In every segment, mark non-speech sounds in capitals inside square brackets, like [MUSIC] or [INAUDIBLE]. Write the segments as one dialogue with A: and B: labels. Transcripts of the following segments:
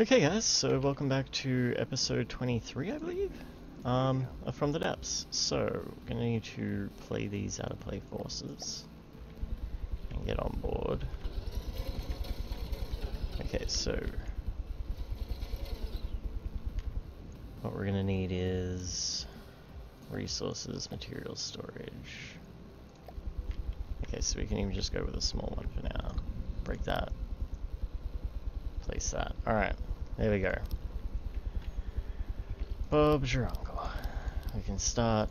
A: Okay guys, so welcome back to episode 23 I believe, um, From the Depths. So, we're gonna need to play these out of play forces and get on board. Okay, so what we're gonna need is resources, material storage. Okay, so we can even just go with a small one for now. Break that. Place that. Alright, there we go. Bob's your uncle. We can start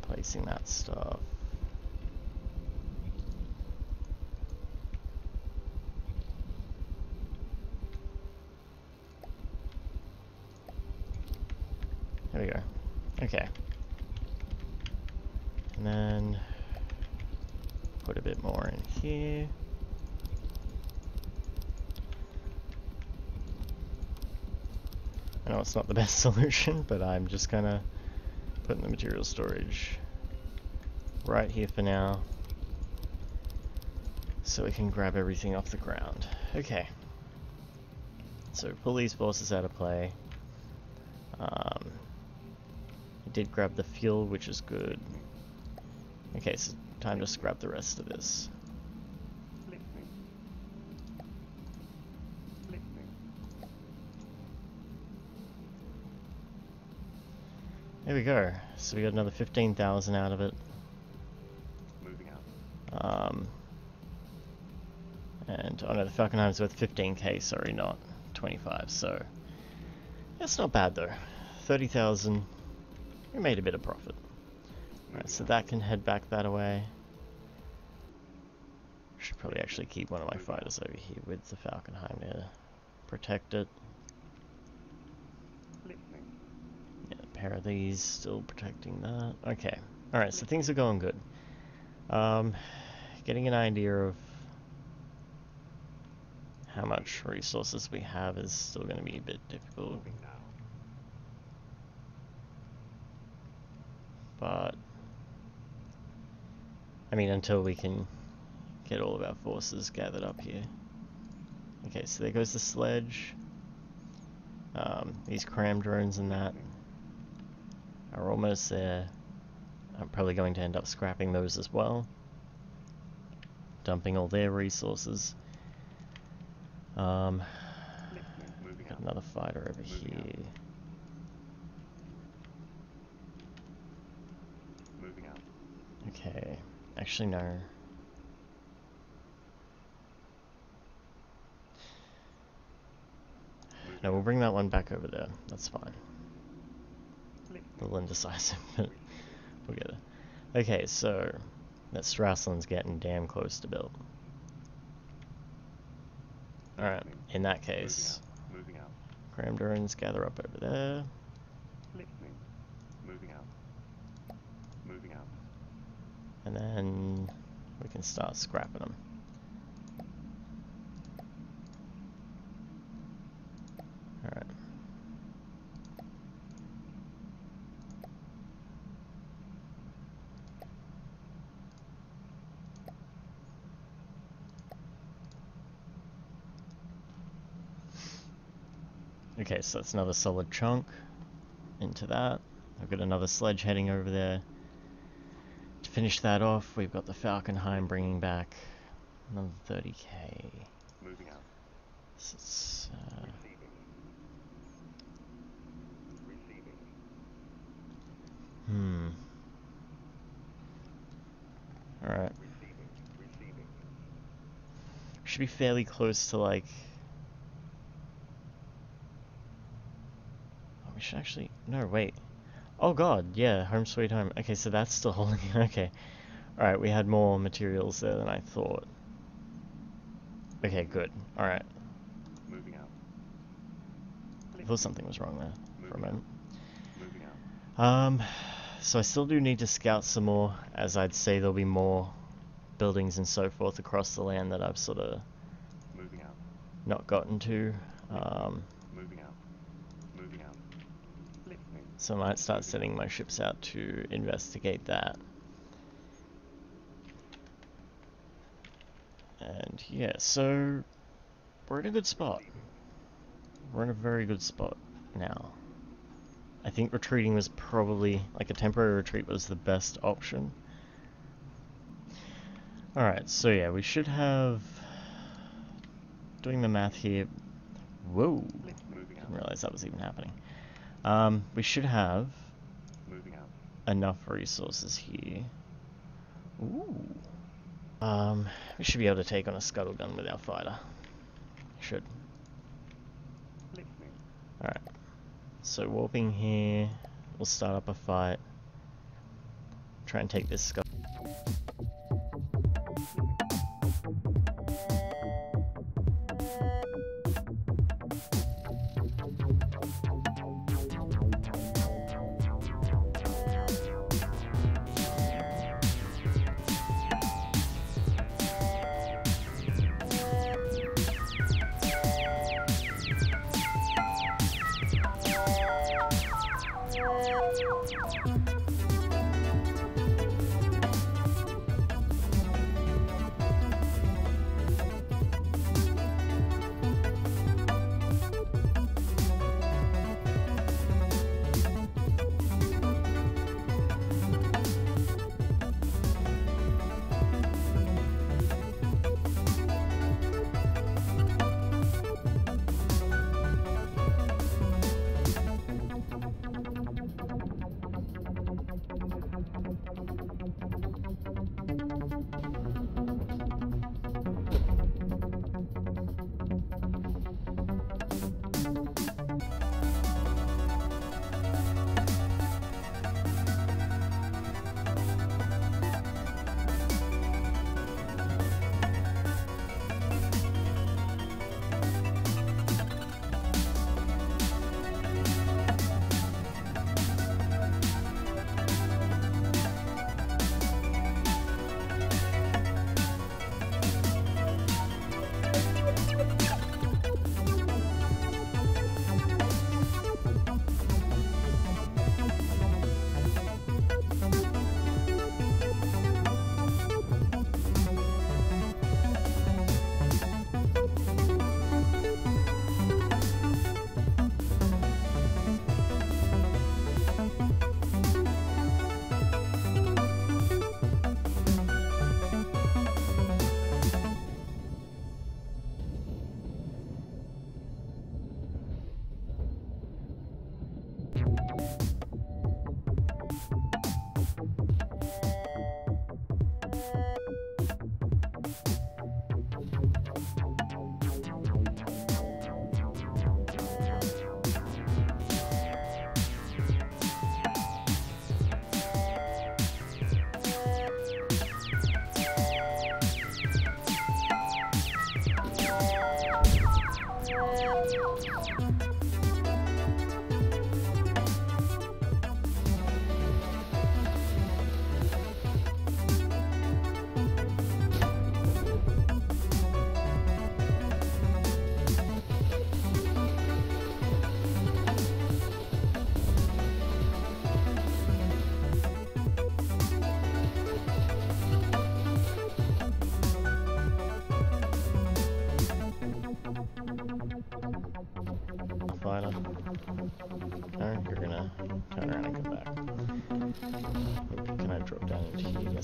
A: placing that stuff. There we go. Okay. And then put a bit more in here. Know it's not the [LAUGHS] best solution, but I'm just gonna put in the material storage right here for now so we can grab everything off the ground. Okay. So pull these forces out of play. Um, I did grab the fuel, which is good. Okay, so time to scrap the rest of this. There we go. So we got another 15,000 out of it.
B: Moving out.
A: Um, and, oh no, the Falkenheim's worth 15k, sorry, not 25, so... That's not bad though. 30,000. We made a bit of profit. Alright, so that can head back that way. Should probably actually keep one of my fighters over here with the Falkenheim to protect it.
B: Listening.
A: Yeah, a pair of these still protecting that. Okay. Alright, so things are going good. Um, getting an idea of how much resources we have is still going to be a bit difficult. But, I mean, until we can get all of our forces gathered up here. Okay, so there goes the sledge. Um, these cram drones and that are almost there. I'm probably going to end up scrapping those as well. Dumping all their resources. Um, got another fighter over
B: Moving
A: here.
B: Moving out.
A: Okay, actually no. No, we'll bring that one back over there. That's fine. A
B: Listening.
A: little indecisive, but [LAUGHS] we'll get it. Okay, so that Strassland's getting damn close to built. Alright, in that
B: Moving
A: case,
B: out. Moving out.
A: Cramdurans gather up over there.
B: Listening. Moving out. Moving out.
A: And then we can start scrapping them. Okay, so that's another solid chunk into that. I've got another sledge heading over there. To finish that off, we've got the Falkenheim bringing back another 30k.
B: Moving out.
A: This is, uh,
B: Receiving. Receiving.
A: hmm. Alright. Should be fairly close to like. Oh, we should actually. No, wait. Oh god, yeah, home sweet home. Okay, so that's still [LAUGHS] holding. Okay. Alright, we had more materials there than I thought. Okay, good. Alright.
B: Moving out.
A: I thought something was wrong there for a
B: Moving out.
A: moment.
B: Moving out.
A: Um, so I still do need to scout some more, as I'd say there'll be more buildings and so forth across the land that I've sort of
B: Moving out.
A: not gotten to. Um,
B: Moving out. Moving out. Listening.
A: So I might start sending my ships out to investigate that. And yeah, so we're in a good spot. We're in a very good spot now. I think retreating was probably, like a temporary retreat was the best option. Alright, so yeah, we should have, doing the math here, whoa,
B: out.
A: didn't realize that was even happening. Um, we should have
B: Moving out.
A: enough resources here. Ooh. Um, we should be able to take on a scuttle gun with our fighter. Should. Alright. So warping here, we'll start up a fight. Try and take this scuttle.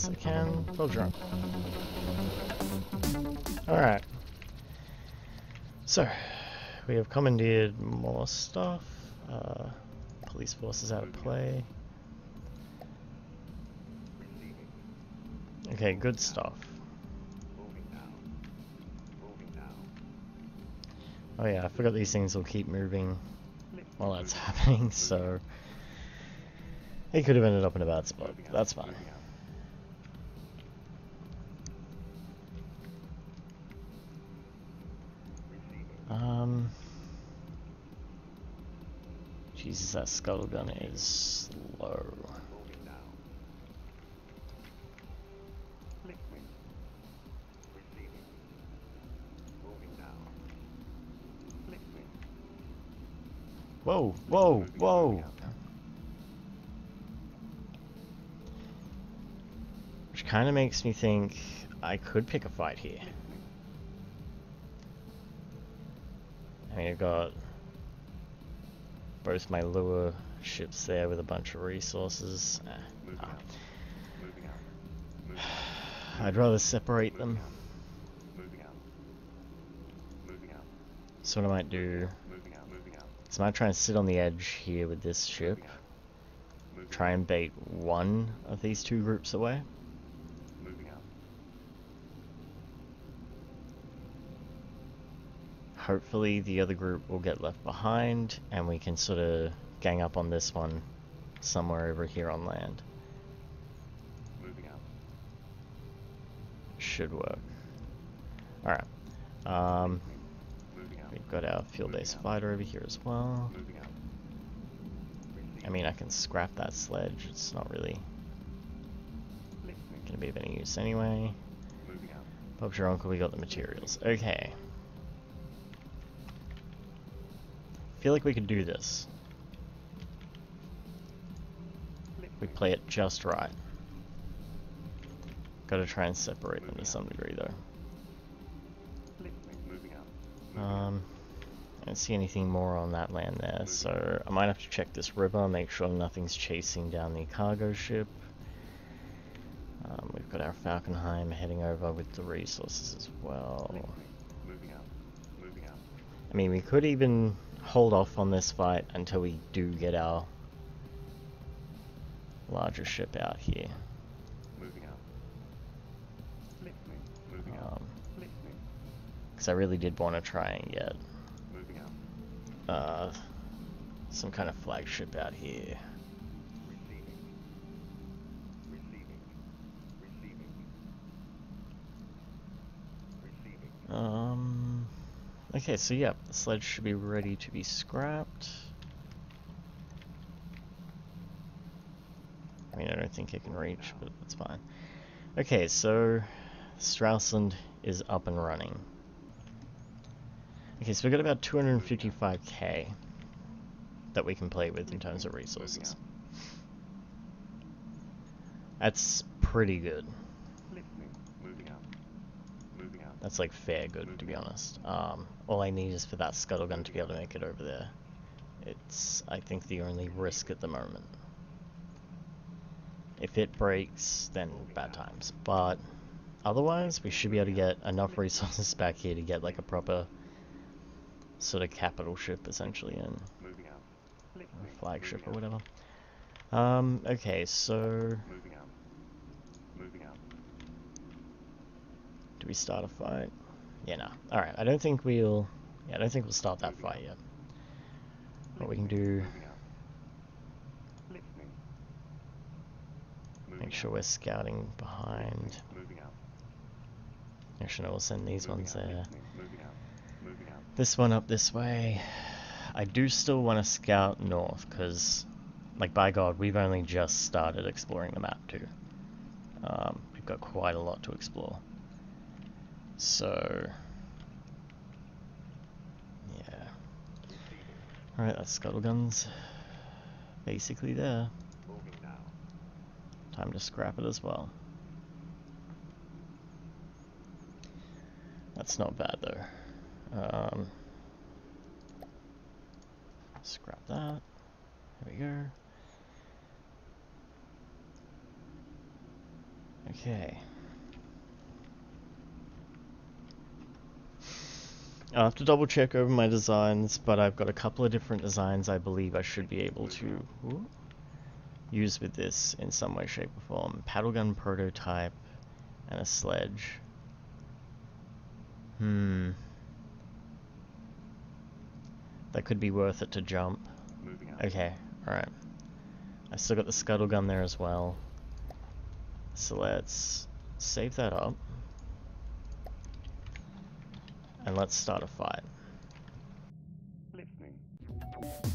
A: I can. Well drunk. Alright. So, we have commandeered more stuff. Uh, police force is out of play. Okay, good stuff. Oh yeah, I forgot these things will keep moving while that's [LAUGHS] happening, so he could have ended up in a bad spot. That's fine.
B: Moving out. Receiving.
A: Um. Jesus, that scuttle gun is slow. Whoa, whoa, whoa! Which kind of makes me think I could pick a fight here. I mean, I've got both my lure ships there with a bunch of resources. Eh,
B: Moving
A: nah.
B: out. Moving out. Moving [SIGHS]
A: I'd rather separate them.
B: Moving out. Moving out.
A: So what I might do
B: Moving out. Moving out.
A: is I might try and sit on the edge here with this ship.
B: Moving out. Moving
A: Try and bait one of these two groups away.
B: out. Moving out.
A: Hopefully the other group will get left behind and we can sort of gang up on this one somewhere over here on land.
B: Moving out.
A: Should work. Alright. Um, we've got our field-based fighter over here as well. I mean, I can scrap that sledge. It's not really going to be of any use anyway.
B: Moving.
A: Bob's your uncle, we got the materials. Okay. Feel like we could do this. We play it just right. Gotta try and separate them to some degree though.
B: Moving out. Moving.
A: Um, I don't see anything more on that land there, so I might have to check this river, make sure nothing's chasing down the cargo ship. Um, we've got our Falkenheim heading over with the resources as well.
B: Moving out. Moving out.
A: I mean, we could even hold off on this fight until we do get our larger ship out here.
B: Moving out. Listening. Moving out.
A: Um,
B: Listening.
A: because I really did want to try and get
B: Moving out.
A: uh, some kind of flagship out here.
B: Receiving. Receiving. Receiving. Receiving.
A: Um. Okay, so yeah, the sledge should be ready to be scrapped. I mean, I don't think it can reach, but that's fine. Okay, so Straussland is up and running. Okay, so we've got about 255k that we can play with in terms of resources. That's pretty good.
B: Listening. Moving out. Moving out.
A: That's like fair good, to be honest. Um, all I need is for that scuttle gun to be able to make it over there. It's, I think, the only risk at the moment. If it breaks, then bad times. But otherwise, we should be able to get enough resources [LAUGHS] back here to get like a proper sort of capital ship, essentially, and
B: Moving out. Listening.
A: flagship or whatever. Um, okay, so
B: Moving out. Moving out.
A: do we start a fight? Yeah, no. Alright, I don't think we'll... Yeah, I don't think we'll start that fight yet. What we can do... Make sure we're scouting behind. Actually, no, we'll send these ones there. This one up this way. I do still want to scout north, because, like, by God, we've only just started exploring the map, too. Um, we've got quite a lot to explore. So... Yeah. Alright, that's scuttle guns. Basically there. Time to scrap it as well. That's not bad though. Um, scrap that. There we go. Okay. I'll have to double check over my designs, but I've got a couple of different designs I believe I should be able to Ooh use with this in some way, shape, or form. Paddle gun prototype and a sledge. Hmm. That could be worth it to jump. Okay, alright. I still got the scuttle gun there as well. So let's save that up. And let's start a fight.
B: Listening.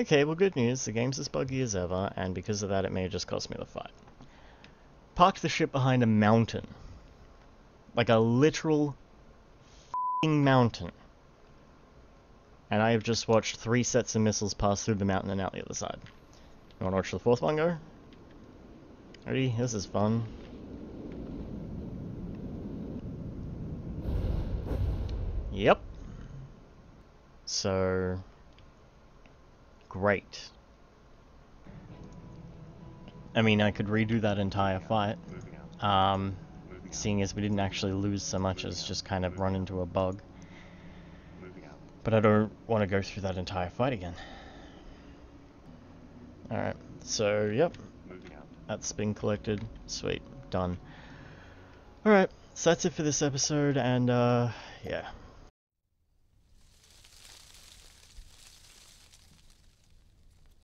A: Okay, well good news, the game's as buggy as ever, and because of that it may have just cost me the fight. Parked the ship behind a mountain. Like a literal f***ing mountain. And I have just watched three sets of missiles pass through the mountain and out the other side. You wanna watch the fourth one go? Ready? This is fun. Yep. So... Great. I mean, I could redo that entire fight. Um, seeing as we didn't actually lose so much as just kind of run into a bug. But I don't want to go through that entire fight again. Alright, so yep, that's been collected. Sweet, done. Alright, so that's it for this episode, and uh, yeah.